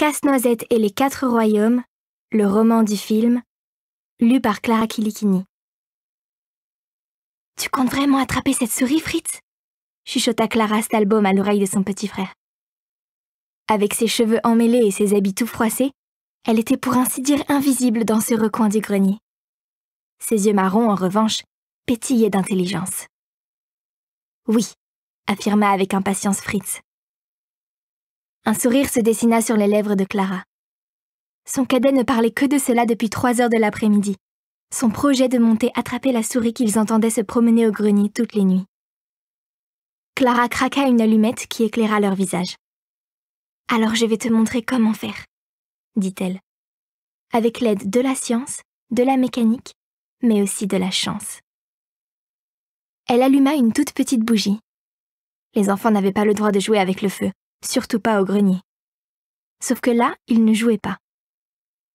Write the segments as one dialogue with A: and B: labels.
A: Casse-Noisette et les Quatre Royaumes, le roman du film, lu par Clara Kilikini. Tu comptes vraiment attraper cette souris, Fritz? chuchota Clara Stalbaum à l'oreille de son petit frère. Avec ses cheveux emmêlés et ses habits tout froissés, elle était pour ainsi dire invisible dans ce recoin du grenier. Ses yeux marrons, en revanche, pétillaient d'intelligence. Oui, affirma avec impatience Fritz. Un sourire se dessina sur les lèvres de Clara. Son cadet ne parlait que de cela depuis trois heures de l'après-midi, son projet de monter attraper la souris qu'ils entendaient se promener au grenier toutes les nuits. Clara craqua une allumette qui éclaira leur visage. Alors je vais te montrer comment faire, dit-elle, avec l'aide de la science, de la mécanique, mais aussi de la chance. Elle alluma une toute petite bougie. Les enfants n'avaient pas le droit de jouer avec le feu, surtout pas au grenier. Sauf que là, ils ne jouaient pas.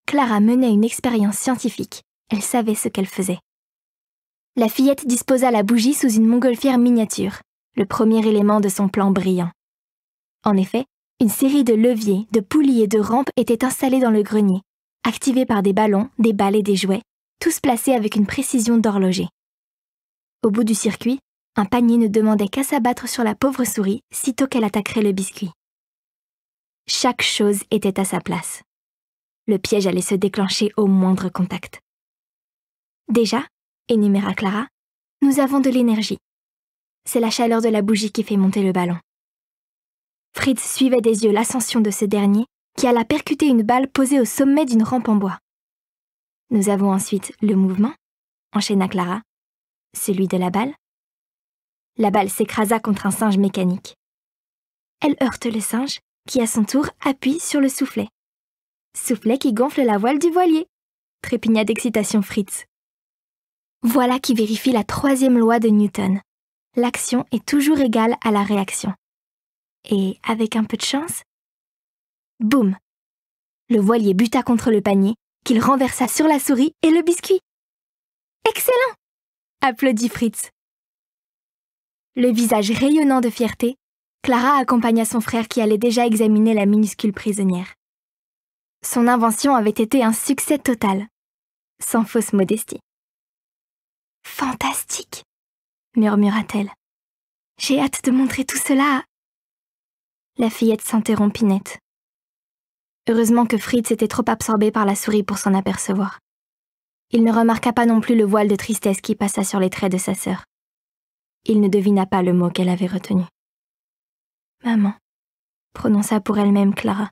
A: Clara menait une expérience scientifique, elle savait ce qu'elle faisait. La fillette disposa la bougie sous une montgolfière miniature, le premier élément de son plan brillant. En effet, une série de leviers, de poulies et de rampes étaient installés dans le grenier, activés par des ballons, des balles et des jouets, tous placés avec une précision d'horloger. Au bout du circuit, un panier ne demandait qu'à s'abattre sur la pauvre souris sitôt qu'elle attaquerait le biscuit. Chaque chose était à sa place. Le piège allait se déclencher au moindre contact. Déjà, énuméra Clara, nous avons de l'énergie. C'est la chaleur de la bougie qui fait monter le ballon. Fritz suivait des yeux l'ascension de ce dernier qui alla percuter une balle posée au sommet d'une rampe en bois. Nous avons ensuite le mouvement, enchaîna Clara, celui de la balle, la balle s'écrasa contre un singe mécanique. Elle heurte le singe, qui à son tour appuie sur le soufflet. Soufflet qui gonfle la voile du voilier, trépigna d'excitation Fritz. Voilà qui vérifie la troisième loi de Newton. L'action est toujours égale à la réaction. Et avec un peu de chance, boum Le voilier buta contre le panier, qu'il renversa sur la souris et le biscuit. Excellent applaudit Fritz. Le visage rayonnant de fierté, Clara accompagna son frère qui allait déjà examiner la minuscule prisonnière. Son invention avait été un succès total, sans fausse modestie. Fantastique, murmura-t-elle. J'ai hâte de montrer tout cela à... La fillette s'interrompit net. Heureusement que Fritz était trop absorbé par la souris pour s'en apercevoir. Il ne remarqua pas non plus le voile de tristesse qui passa sur les traits de sa sœur. Il ne devina pas le mot qu'elle avait retenu. Maman, prononça pour elle-même Clara.